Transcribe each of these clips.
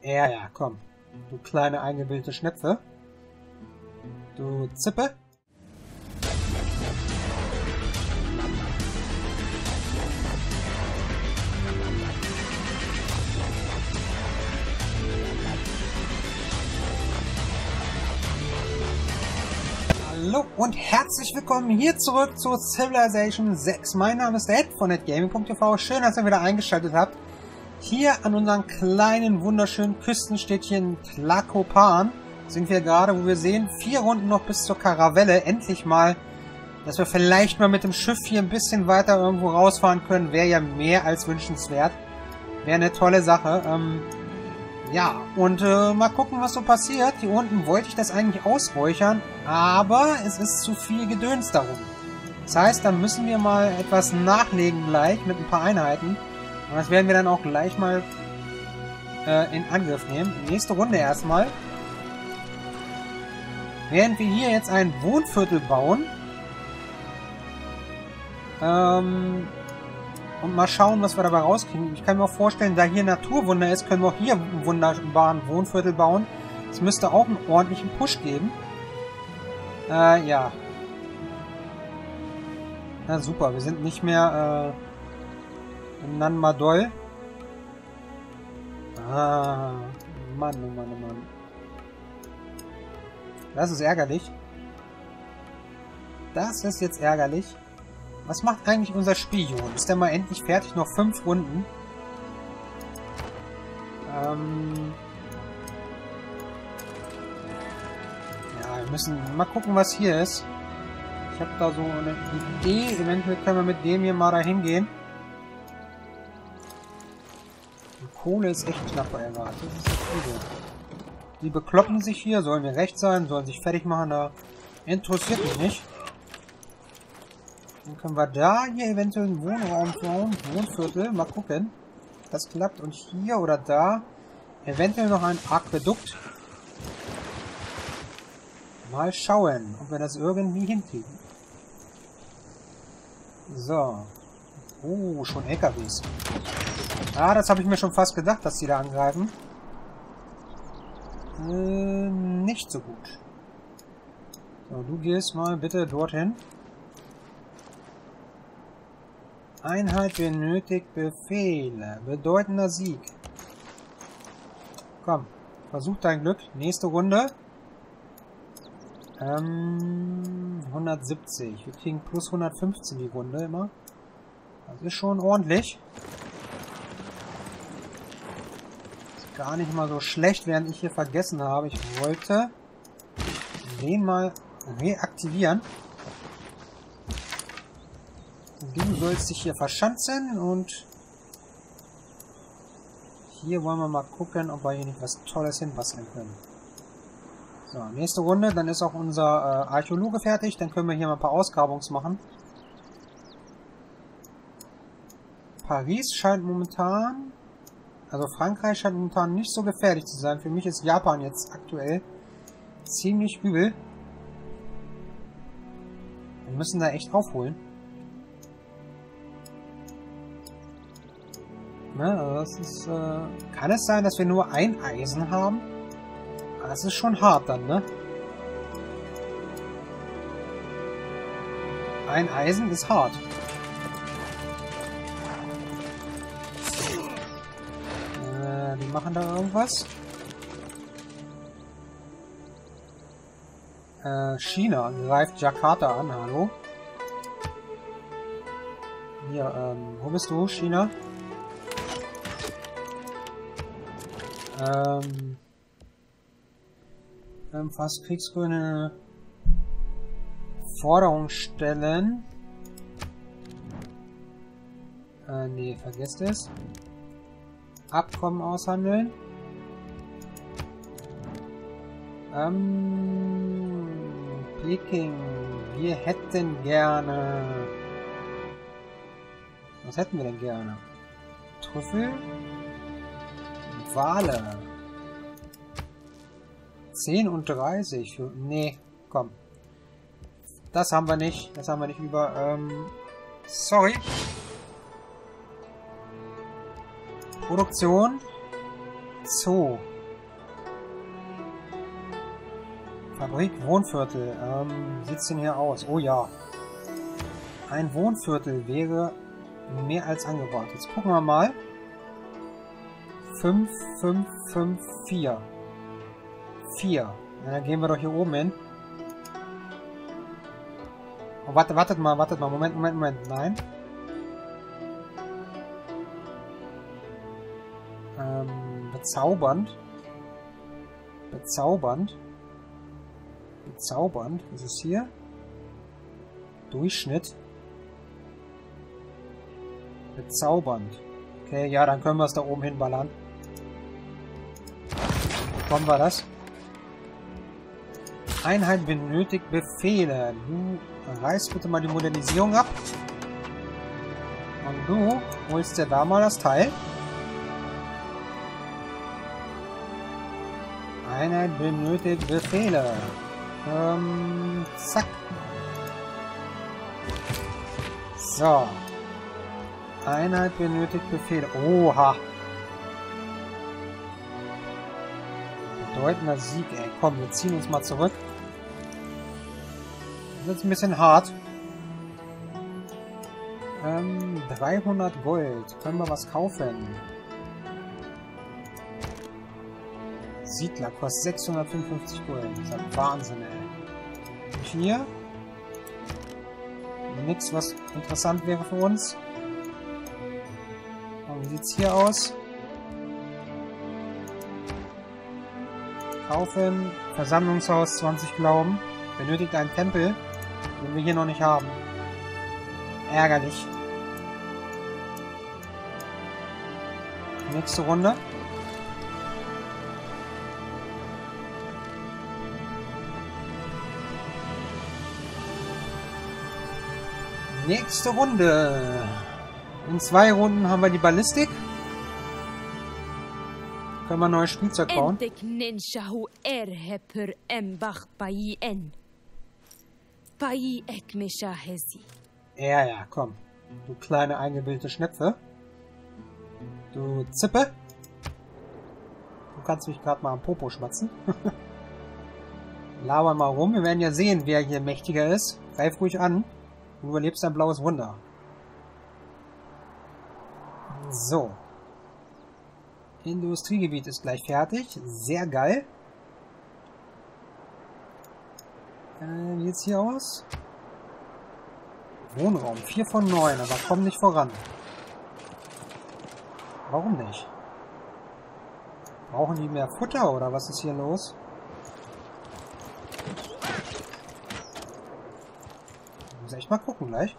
Ja, ja, komm. Du kleine eingebildete Schnepfe. Du Zippe. Hallo und herzlich willkommen hier zurück zu Civilization 6. Mein Name ist Ed von netgaming.tv. Schön, dass ihr wieder eingeschaltet habt. Hier an unserem kleinen, wunderschönen Küstenstädtchen Tlacopan sind wir gerade, wo wir sehen, vier Runden noch bis zur Karavelle. Endlich mal, dass wir vielleicht mal mit dem Schiff hier ein bisschen weiter irgendwo rausfahren können. Wäre ja mehr als wünschenswert. Wäre eine tolle Sache. Ähm, ja, und äh, mal gucken, was so passiert. Hier unten wollte ich das eigentlich ausräuchern, aber es ist zu viel Gedöns darum. Das heißt, da müssen wir mal etwas nachlegen gleich mit ein paar Einheiten. Und das werden wir dann auch gleich mal äh, in Angriff nehmen. Nächste Runde erstmal. Während wir hier jetzt ein Wohnviertel bauen. Ähm, und mal schauen, was wir dabei rauskriegen. Ich kann mir auch vorstellen, da hier Naturwunder ist, können wir auch hier einen wunderbaren Wohnviertel bauen. Es müsste auch einen ordentlichen Push geben. Äh, ja. Na super, wir sind nicht mehr äh, in Nanmadol. Ah, Mann, oh Mann, oh Mann. Das ist ärgerlich. Das ist jetzt ärgerlich. Was macht eigentlich unser Spion? Ist der mal endlich fertig? Noch fünf Runden. Ähm ja, wir müssen mal gucken, was hier ist. Ich habe da so eine Idee. Eventuell können wir mit dem hier mal dahin gehen. Die Kohle ist echt knapp bei erwartet. Das ist echt übel. Die bekloppen sich hier. Sollen wir recht sein? Sollen sich fertig machen? Da interessiert mich nicht. Dann können wir da hier eventuell einen Wohnraum bauen. Wohnviertel. Mal gucken. Das klappt. Und hier oder da eventuell noch ein Aquädukt. Mal schauen, ob wir das irgendwie hinkriegen. So. Oh, schon LKWs. Ah, das habe ich mir schon fast gedacht, dass die da angreifen. Äh, nicht so gut. So, du gehst mal bitte dorthin. Einheit benötigt Befehle. Bedeutender Sieg. Komm, versuch dein Glück. Nächste Runde. Ähm, 170. Wir kriegen plus 115 die Runde immer. Das ist schon ordentlich. Ist gar nicht mal so schlecht, während ich hier vergessen habe. Ich wollte den mal reaktivieren. Du sollst dich hier verschanzen und hier wollen wir mal gucken, ob wir hier nicht was Tolles hinbasteln können. So, nächste Runde, dann ist auch unser äh, Archäologe fertig, dann können wir hier mal ein paar Ausgrabungs machen. Paris scheint momentan, also Frankreich scheint momentan nicht so gefährlich zu sein. Für mich ist Japan jetzt aktuell ziemlich übel. Wir müssen da echt aufholen. Ne, also das ist, äh, kann es sein, dass wir nur ein Eisen haben? Das ist schon hart dann, ne? Ein Eisen ist hart. Äh, die machen da irgendwas. Äh, China greift Jakarta an, hallo. Hier, ähm, wo bist du, China? Ähm, ähm, fast kriegsgrüne Forderung stellen. Äh, nee, vergesst es. Abkommen aushandeln. Ähm, Peking, wir hätten gerne... Was hätten wir denn gerne? Trüffel? Wale. 10 und 30. Nee, komm. Das haben wir nicht. Das haben wir nicht über. Ähm, sorry. Produktion. Zoo. Fabrik, Wohnviertel. Ähm, wie sieht's denn hier aus? Oh ja. Ein Wohnviertel wäre mehr als angebaut. Jetzt gucken wir mal. 5, 5, 5, 4. 4. Ja, dann gehen wir doch hier oben hin. Oh, warte, wartet mal, wartet mal. Moment, Moment, Moment. Nein. Ähm, bezaubernd. Bezaubernd. Bezaubernd. Was ist hier? Durchschnitt. Bezaubernd. Okay, ja, dann können wir es da oben hinballern. Bekommen wir das? Einheit benötigt Befehle. Du reißt bitte mal die Modernisierung ab. Und du holst dir da mal das Teil. Einheit benötigt Befehle. Ähm, zack. So. Einheit benötigt Befehle. Oha. Bedeutender Sieg, ey. Komm, wir ziehen uns mal zurück. Das ist jetzt ein bisschen hart. Ähm, 300 Gold. Können wir was kaufen? Siedler kostet 655 Gold. Das ist ein Wahnsinn, ey. Hier. Nix, was interessant wäre für uns. Und wie sieht's hier aus? Kaufen. Versammlungshaus 20 Glauben. Benötigt einen Tempel, den wir hier noch nicht haben. Ärgerlich. Nächste Runde. Nächste Runde. In zwei Runden haben wir die Ballistik. Können wir neues Spielzeug bauen. Ja, ja, komm. Du kleine eingebildete Schnepfe. Du Zippe. Du kannst mich gerade mal am Popo schmatzen. Labern mal rum. Wir werden ja sehen, wer hier mächtiger ist. Greif ruhig an. Du überlebst ein blaues Wunder. So. Industriegebiet ist gleich fertig. Sehr geil. Äh, wie sieht's hier aus? Wohnraum. 4 von 9, aber kommen nicht voran. Warum nicht? Brauchen die mehr Futter oder was ist hier los? Muss echt mal gucken gleich.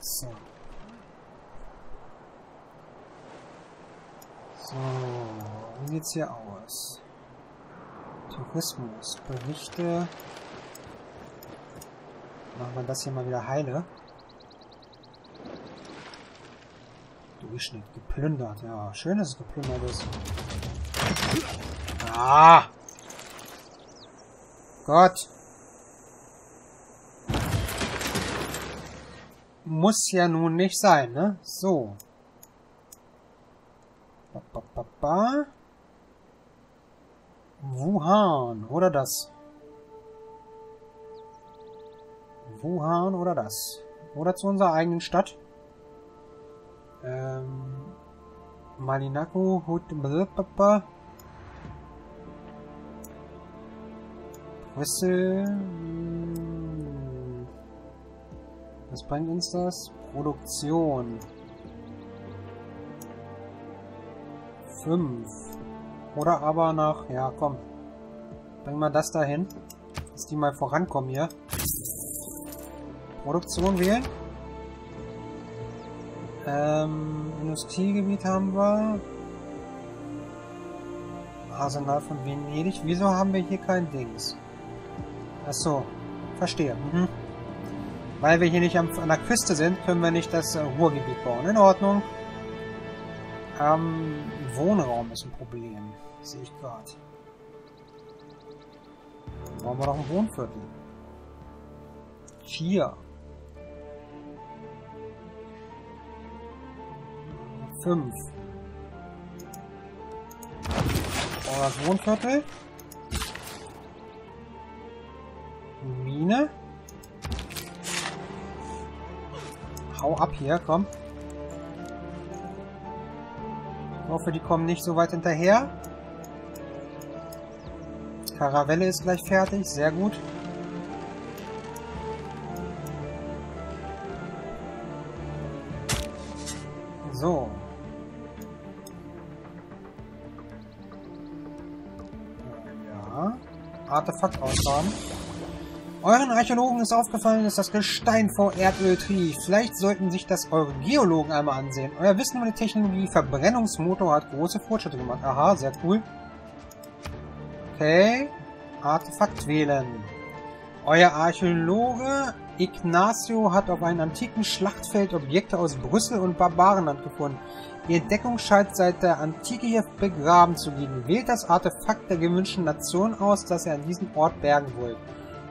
So. So, wie sieht's hier aus? Tourismus, Berichte. Machen wir das hier mal wieder heile. Durchschnitt, geplündert. Ja, schön, dass es geplündert ist. Ah! Gott! Muss ja nun nicht sein, ne? So. Ba, ba, ba, ba. Wuhan oder das. Wuhan oder das. Oder zu unserer eigenen Stadt. Ähm, Malinaku, Hut. Brüssel. hm. Was bringt uns das? Produktion. 5. Oder aber nach... Ja, komm. Bring mal das dahin. Dass die mal vorankommen hier. Produktion wählen. Ähm, Industriegebiet haben wir. Arsenal von Venedig. Wieso haben wir hier kein Dings? Achso, verstehe. Mhm. Weil wir hier nicht an der Küste sind, können wir nicht das äh, Ruhrgebiet bauen. In Ordnung. Ähm, Wohnraum ist ein Problem. Sehe ich gerade. Brauchen wir doch ein Wohnviertel. Vier. 5. Oh, das Wohnviertel. Mine. Hau ab hier, komm. Hoffe, die kommen nicht so weit hinterher. Karavelle ist gleich fertig, sehr gut. So. Ja. Artefakt ausgraben. Euren Archäologen ist aufgefallen, dass das Gestein vor Erdöl trieft. Vielleicht sollten sich das eure Geologen einmal ansehen. Euer Wissen über die Technologie Verbrennungsmotor hat große Fortschritte gemacht. Aha, sehr cool. Okay. Artefakt wählen. Euer Archäologe Ignacio hat auf einem antiken Schlachtfeld Objekte aus Brüssel und Barbarenland gefunden. Die Entdeckung scheint seit der Antike hier begraben zu liegen. Wählt das Artefakt der gewünschten Nation aus, das ihr an diesem Ort bergen wollt.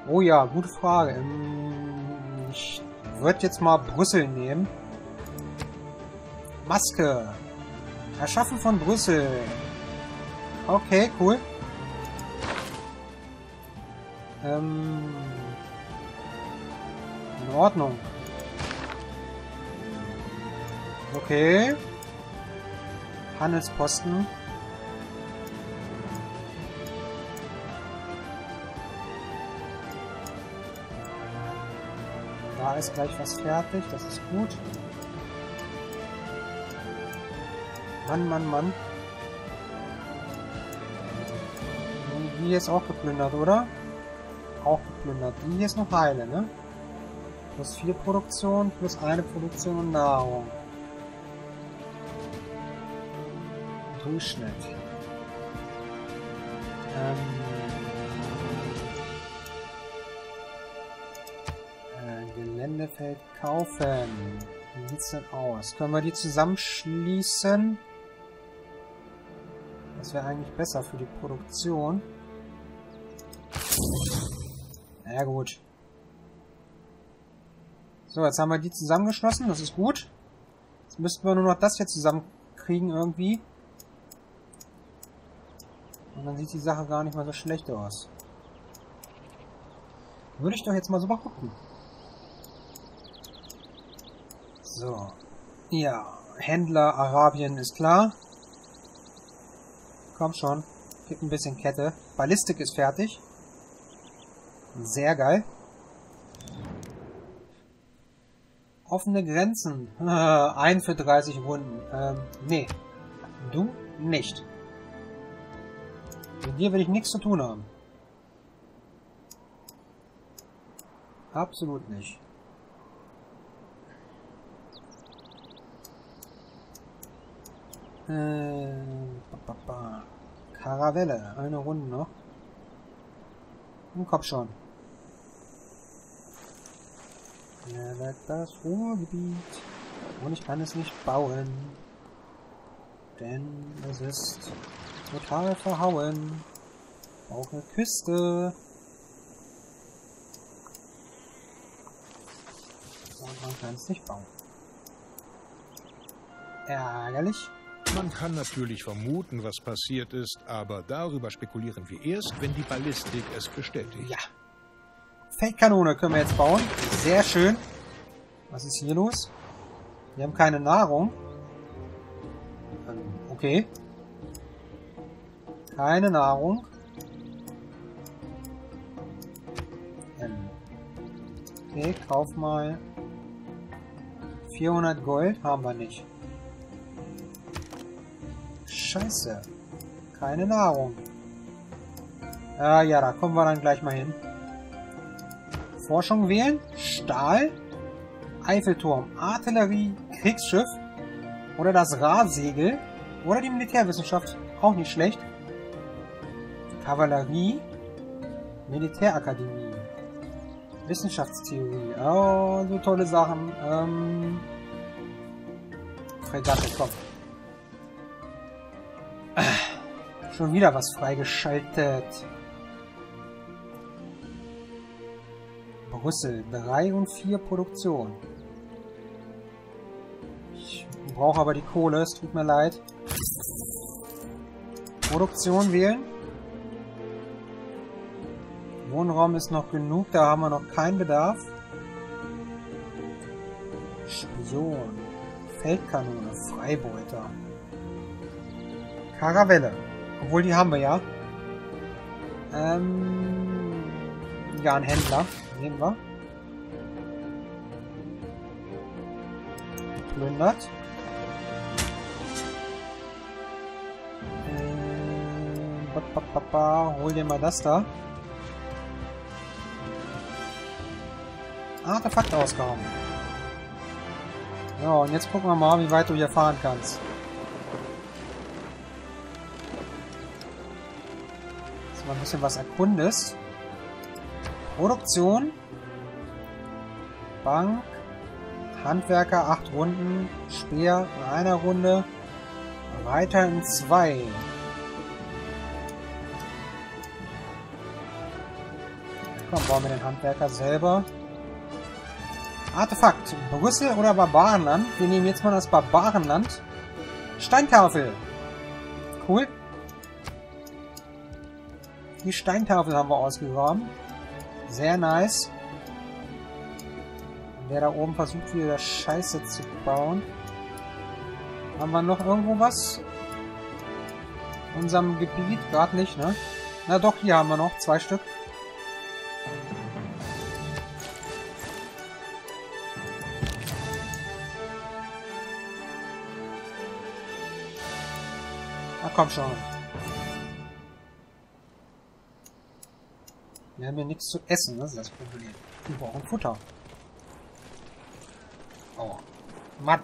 Oh ja, gute Frage. Ähm, ich würde jetzt mal Brüssel nehmen. Maske. Erschaffen von Brüssel. Okay, cool. Ähm, in Ordnung. Okay. Handelsposten. Da ist gleich was fertig, das ist gut. Mann, Mann, Mann. Die ist auch geplündert, oder? Auch geplündert. Die hier ist noch heile, ne? Plus 4 Produktion, plus eine Produktion und Nahrung. Durchschnitt. Ähm, Geländefeld kaufen. Wie sieht's denn aus? Können wir die zusammenschließen? Das wäre eigentlich besser für die Produktion. Na ja, gut. So, jetzt haben wir die zusammengeschlossen. Das ist gut. Jetzt müssten wir nur noch das hier zusammenkriegen irgendwie. Und dann sieht die Sache gar nicht mal so schlecht aus. Würde ich doch jetzt mal so behaupten. So. Ja, Händler Arabien ist klar. Komm schon. Gib ein bisschen Kette. Ballistik ist fertig. Sehr geil. Offene Grenzen. Ein für 30 Runden. Ähm, nee. Du nicht. Mit dir will ich nichts zu tun haben. Absolut nicht. Äh, Karavelle. Eine Runde noch. Und komm schon. Wird das Ruhrgebiet. Und ich kann es nicht bauen. Denn es ist total verhauen. Auch eine Küste. Und man kann es nicht bauen. Ärgerlich. Man kann natürlich vermuten, was passiert ist, aber darüber spekulieren wir erst, wenn die Ballistik es bestätigt. Ja. Feldkanone können wir jetzt bauen. Sehr schön. Was ist hier los? Wir haben keine Nahrung. Okay. Keine Nahrung. Ähm, okay, kauf mal 400 Gold. Haben wir nicht. Scheiße. Keine Nahrung. Ah ja, da kommen wir dann gleich mal hin. Forschung wählen. Stahl. Eiffelturm. Artillerie. Kriegsschiff. Oder das Rahsegel. Oder die Militärwissenschaft. Auch nicht schlecht. Kavallerie. Militärakademie. Wissenschaftstheorie. Oh, so tolle Sachen. Ähm. Fregatte, komm. Schon wieder was freigeschaltet. Brüssel 3 und 4 Produktion. Ich brauche aber die Kohle, es tut mir leid. Produktion wählen. Wohnraum ist noch genug, da haben wir noch keinen Bedarf. Spion. Feldkanone, Freibeuter. Karavelle. Obwohl, die haben wir ja. Ähm, ja, ein Händler. Nehmen wir. Plündert. Ähm, ba, ba, ba, ba. Hol dir mal das da. Artefakt ausgehauen. Ja, und jetzt gucken wir mal, wie weit du hier fahren kannst. Mal ein bisschen was erkundest. Produktion. Bank. Handwerker, acht Runden. Speer in einer Runde. Reiter in zwei. Komm, bauen wir den Handwerker selber. Artefakt. Brüssel oder Barbarenland? Wir nehmen jetzt mal das Barbarenland. Steintafel. Cool. Die Steintafel haben wir ausgegraben. Sehr nice. Der da oben versucht wieder Scheiße zu bauen. Haben wir noch irgendwo was? In unserem Gebiet? Gerade nicht, ne? Na doch, hier haben wir noch zwei Stück. Na komm schon. Wir haben ja nichts zu essen, das ist das Problem. Wir brauchen Futter. Oh. Mann.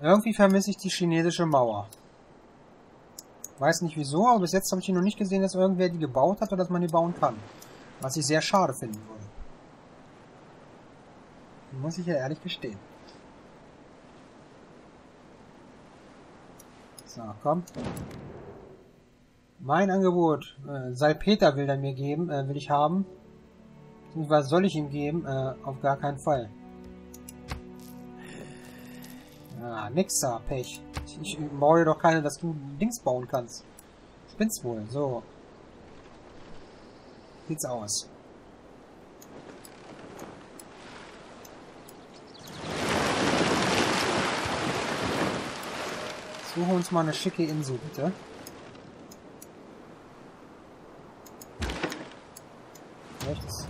Irgendwie vermisse ich die chinesische Mauer. Weiß nicht wieso, aber bis jetzt habe ich noch nicht gesehen, dass irgendwer die gebaut hat oder dass man die bauen kann. Was ich sehr schade würde. Muss ich ja ehrlich gestehen. So, komm. Mein Angebot. Äh, Salpeter will er mir geben, äh, will ich haben. Was soll ich ihm geben? Äh, auf gar keinen Fall. Ah, nix da, Pech. Ich, ich baue dir doch keine, dass du Dings bauen kannst. Spinnst wohl, so. Sieht's aus. Suchen uns mal eine schicke Insel, bitte. Rechts.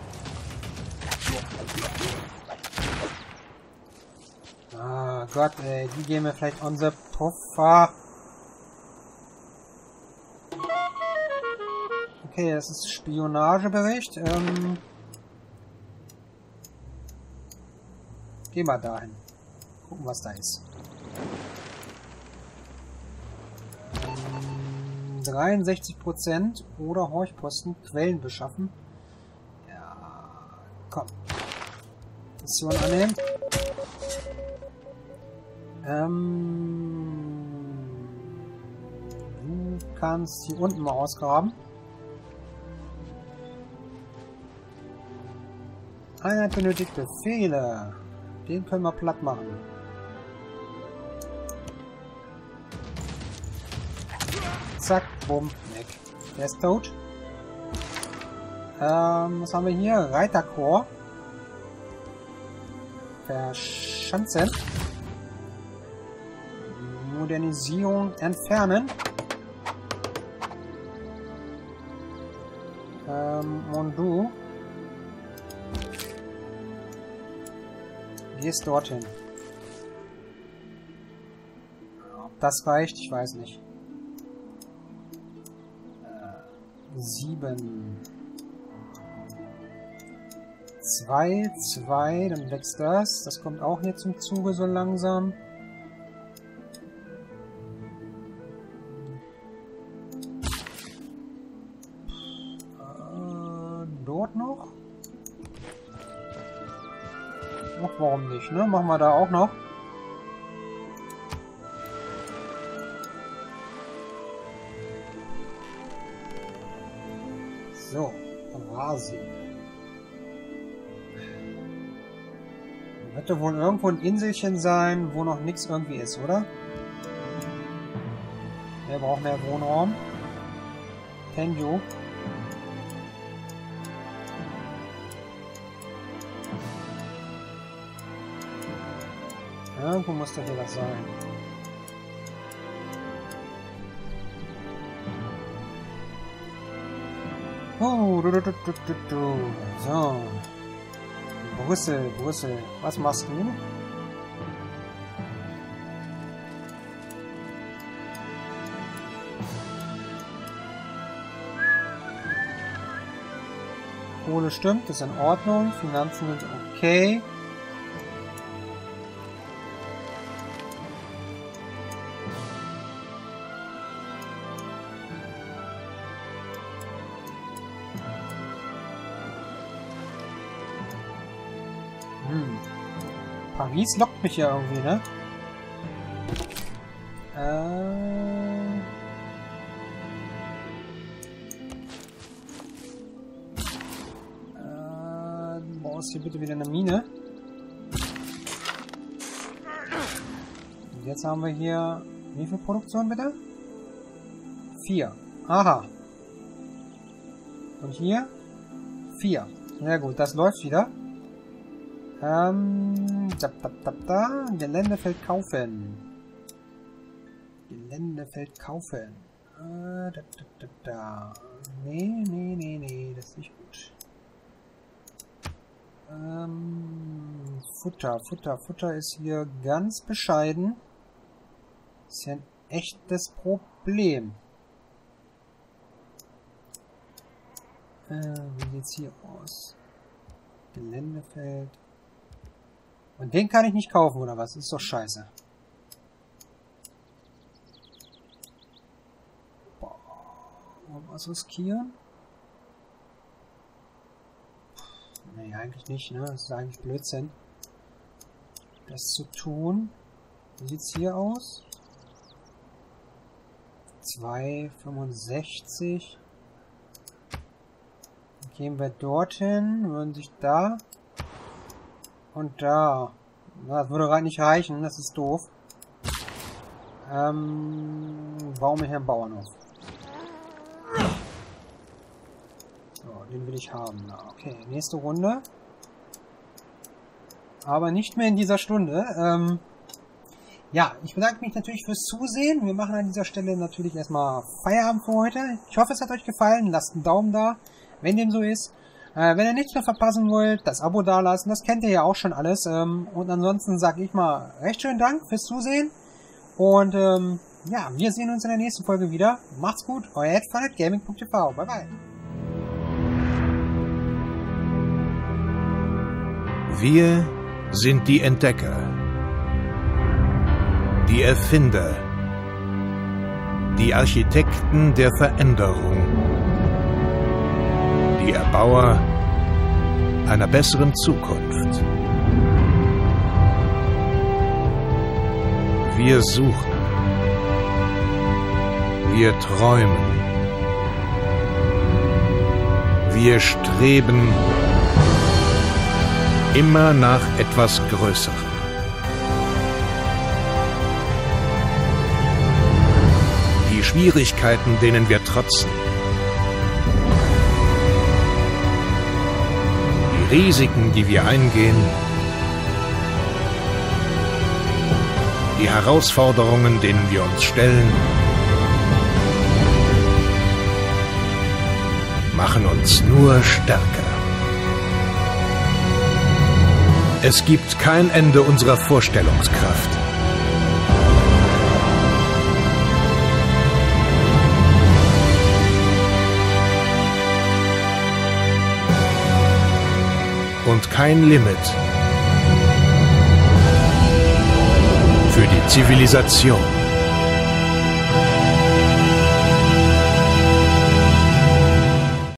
Ah Gott, ey, die gehen wir vielleicht unser Puffer. Okay, das ist Spionagebericht. Ähm, gehen wir dahin. Gucken, was da ist. 63% oder Horchposten Quellen beschaffen. Ja, komm. Mission annehmen. Ähm, du kannst hier unten mal ausgraben. Einheit benötigt Befehle. Den können wir platt machen. Zack, bumm, weg. Der ist tot. Ähm, was haben wir hier? Reiterchor. Verschanzen. Modernisierung entfernen. Ähm, und du gehst dorthin. Ob das reicht, ich weiß nicht. Sieben. Zwei, zwei, dann wächst das. Das kommt auch hier zum Zuge so langsam. Äh, dort noch? Ach, warum nicht, ne? Machen wir da auch noch. Rasi. Wird wohl irgendwo ein Inselchen sein, wo noch nichts irgendwie ist, oder? Wer braucht mehr Wohnraum? Tenju. Irgendwo muss doch hier was sein. Oh. So. Brüssel, Brüssel. Was machst du? Kohle stimmt, ist in Ordnung. Finanzen sind okay. Paris lockt mich ja irgendwie, ne? Äh... Äh, du brauchst hier bitte wieder eine Mine. Und jetzt haben wir hier... Wie viel Produktion bitte? Vier. Aha. Und hier? Vier. Sehr gut, das läuft wieder. Ähm, da, da, da, da. Geländefeld kaufen. Geländefeld kaufen. Da, da, da, da. Nee, nee, nee, nee, das ist nicht gut. Ähm, Futter, Futter, Futter ist hier ganz bescheiden. Ist ja ein echtes Problem. Äh, wie sieht's hier aus? Geländefeld. Und den kann ich nicht kaufen, oder was? Das ist doch scheiße. Boah. Was riskieren? Nee, eigentlich nicht, ne? Das ist eigentlich Blödsinn. Das zu tun. Wie sieht's hier aus? 2,65. Gehen wir dorthin, würden sich da und da. Das würde gerade nicht reichen, das ist doof. Ähm, bauen wir hier einen Bauernhof. So, den will ich haben. Okay, nächste Runde. Aber nicht mehr in dieser Stunde. Ähm, ja, ich bedanke mich natürlich fürs Zusehen. Wir machen an dieser Stelle natürlich erstmal Feierabend für heute. Ich hoffe, es hat euch gefallen. Lasst einen Daumen da, wenn dem so ist. Äh, wenn ihr nichts mehr verpassen wollt, das Abo dalassen, das kennt ihr ja auch schon alles. Ähm, und ansonsten sage ich mal recht schönen Dank fürs Zusehen. Und ähm, ja, wir sehen uns in der nächsten Folge wieder. Macht's gut, euer Ed von Gaming.tv. Bye bye. Wir sind die Entdecker, die Erfinder, die Architekten der Veränderung, die Erbauer einer besseren Zukunft. Wir suchen, wir träumen, wir streben immer nach etwas Größerem. Die Schwierigkeiten, denen wir trotzen. Die Risiken, die wir eingehen. Die Herausforderungen, denen wir uns stellen. machen uns nur stärker. Es gibt kein Ende unserer Vorstellungskraft. Und kein Limit für die Zivilisation.